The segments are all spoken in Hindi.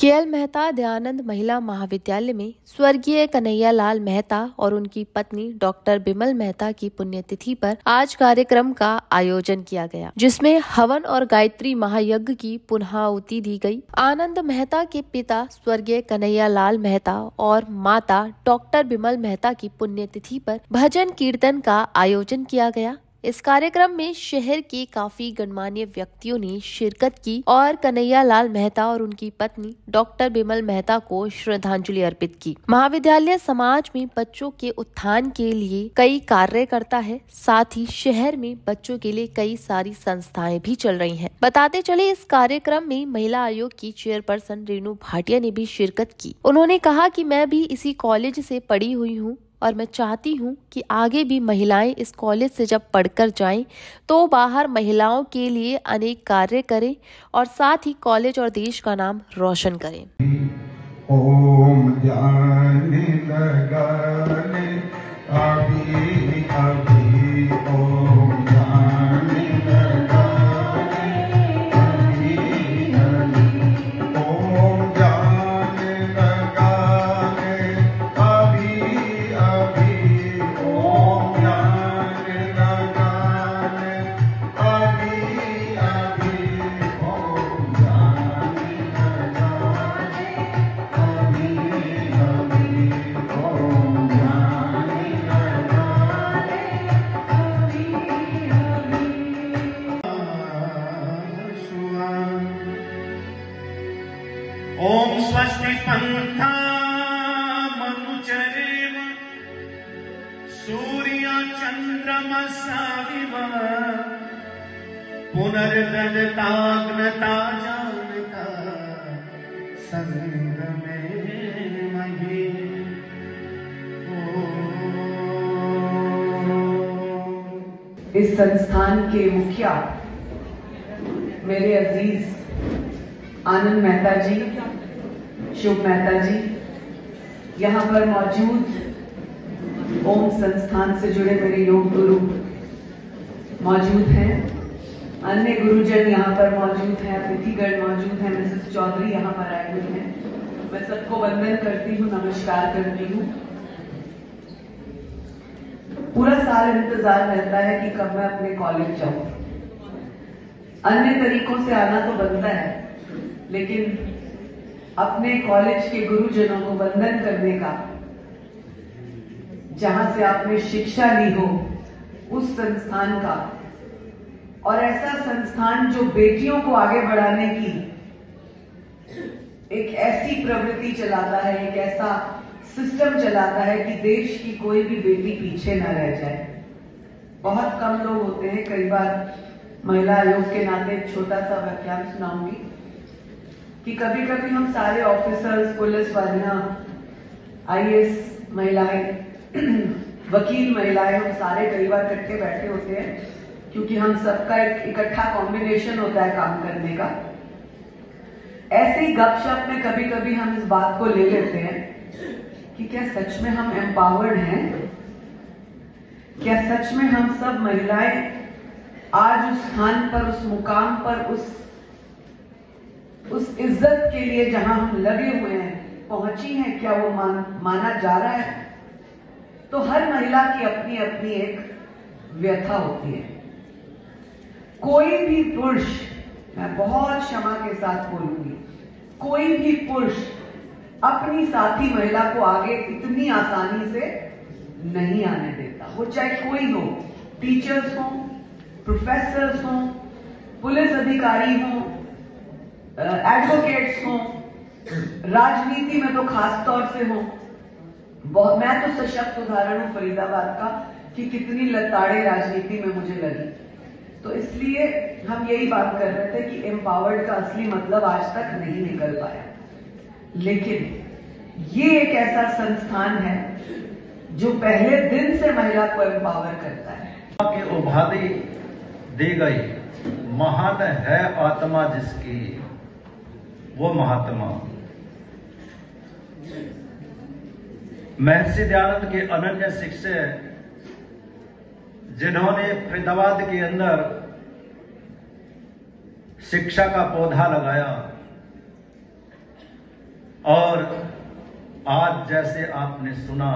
केएल मेहता दयानंद महिला महाविद्यालय में स्वर्गीय कन्हैया लाल मेहता और उनकी पत्नी डॉक्टर बिमल मेहता की पुण्यतिथि पर आज कार्यक्रम का आयोजन किया गया, जिसमें हवन और गायत्री महायज्ञ की पुनःआहुति दी गई। आनंद मेहता के पिता स्वर्गीय कन्हैया लाल मेहता और माता डॉक्टर बिमल मेहता की पुण्यतिथि पर भजन कीर्तन का आयोजन किया गया। इस कार्यक्रम में शहर के काफ़ी गणमान्य व्यक्तियों ने शिरकत की और कन्हैया लाल मेहता और उनकी पत्नी डॉक्टर बिमल मेहता को श्रद्धांजलि अर्पित की महाविद्यालय समाज में बच्चों के उत्थान के लिए कई कार्य करता है, साथ ही शहर में बच्चों के लिए कई सारी संस्थाएँ भी चल रही हैं। बताते चले इस कार्यक्रम में महिला आयोग की चेयरपर्सन रेणु भाटिया ने भी शिरकत की उन्होंने कहा कि मैं भी इसी कॉलेज से पढ़ी हुई हूँ और मैं चाहती हूँ कि आगे भी महिलाएँ इस कॉलेज से जब पढ़कर जाएँ तो बाहर महिलाओं के लिए अनेक कार्य करें और साथ ही कॉलेज और देश का नाम रोशन करें। ओम जाने लगाने पन्था मनुचरेम सूर्य चन्द्रमसाविव पुनर्दन्ताग्नता जानता सङ्गमे मही इस संस्थान के मुखिया मेरे अज़ीज़ आनंद मेहता जी शुभ मेहता जी यहाँ पर मौजूद ओम संस्थान से जुड़े मेरे योग गुरु मौजूद हैं। अन्य गुरुजन यहाँ पर मौजूद हैं, अतिथिगण मौजूद हैं, मिसेस चौधरी यहाँ पर आए हुए हैं। मैं सबको वंदन करती हूँ, नमस्कार करती हूँ। पूरा साल इंतज़ार रहता है कि कब मैं अपने कॉलेज जाऊँ। अन्य तरीकों से आना तो बनता है, लेकिन अपने कॉलेज के गुरुजनों को वंदन करने का, जहाँ से आपने शिक्षा ली हो, उस संस्थान का। और ऐसा संस्थान जो बेटियों को आगे बढ़ाने की एक ऐसी प्रवृत्ति चलाता है, एक ऐसा सिस्टम चलाता है कि देश की कोई भी बेटी पीछे न रह जाए। बहुत कम लोग होते हैं, कई बार महिला आयोग के नाते एक छोटा सा व्याख्यान सुनाऊँगी। कि कभी कभी हम सारे ऑफिसर्स पुलिस वालियाँ आई महिलाएँ, वकील महिलाएँ, हम सारे कई बार इकट्ठे बैठे होते हैं क्योंकि हम सबका एक इकट्ठा कॉम्बिनेशन होता है काम करने का। ऐसे ही गपशप में कभी कभी हम इस बात को ले लेते हैं कि क्या सच में हम एम्पावर्ड हैं? क्या सच में हम सब महिलाएँ आज उस स्थान पर, उस मुकाम पर, उस उस इज़्ज़त के लिए जहाँ हम लगे हुए हैं पहुँची हैं क्या वो मान, माना जा रहा है? तो हर महिला की अपनी अपनी एक व्यथा होती है। कोई भी पुरुष मैं बहुत क्षमा के साथ बोलूँगी कोई भी पुरुष अपनी साथी महिला को आगे इतनी आसानी से नहीं आने देता। वो चाहे कोई हो टीचर्स हो प्रोफेसर हो पुलिस अधिकारी हो एडवोकेट्स हो, राजनीति में तो खास तौर से हो। मैं तो सशक्त उदाहरण हूँ फरीदाबाद का, कि कितनी लताड़े राजनीति में मुझे लगी। तो इसलिए हम यही बात कर रहे थे कि एम्पावर्ड का असली मतलब आज तक नहीं निकल पाया। लेकिन ये एक ऐसा संस्थान है, जो पहले दिन से महिला को एम्पावर करता है। की उपाधि दी गई। महान है आत्मा जिसकी। वो महात्मा। महर्षि दयानंद के अनन्य शिष्य जिन्होंने फरीदाबाद के अंदर शिक्षा का पौधा लगाया और आज जैसे आपने सुना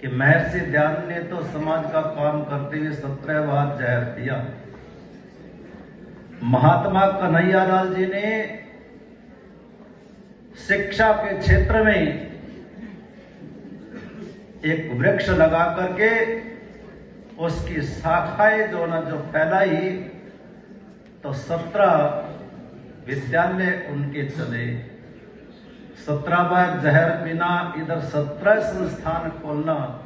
कि महर्षि दयानंद ने तो समाज का काम करते हुए सत्रह बार जहर दिया। महात्मा कन्हैयालाल जी ने शिक्षा के क्षेत्र में एक वृक्ष लगा करके उसकी शाखाएँ जो ना जो फैलाई तो सत्रह विद्यालय उनके चले। सत्रह बार जहर पीना, इधर सत्रह संस्थान खोलना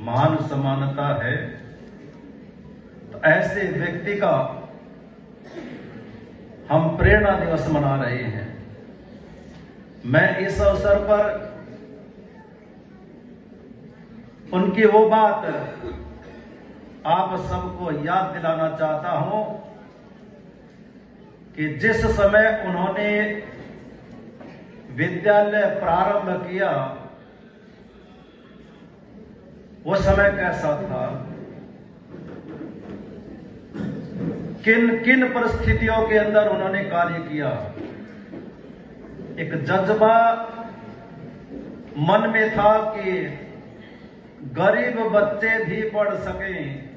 महान समानता है। ऐसे व्यक्ति का हम प्रेरणा दिवस मना रहे हैं। मैं इस अवसर पर उनकी वो बात आप सबको याद दिलाना चाहता हूँ कि जिस समय उन्होंने विद्यालय प्रारंभ किया, वो समय कैसा था? किन किन परिस्थितियों के अंदर उन्होंने कार्य किया? एक जज्बा मन में था कि गरीब बच्चे भी पढ़ सकें।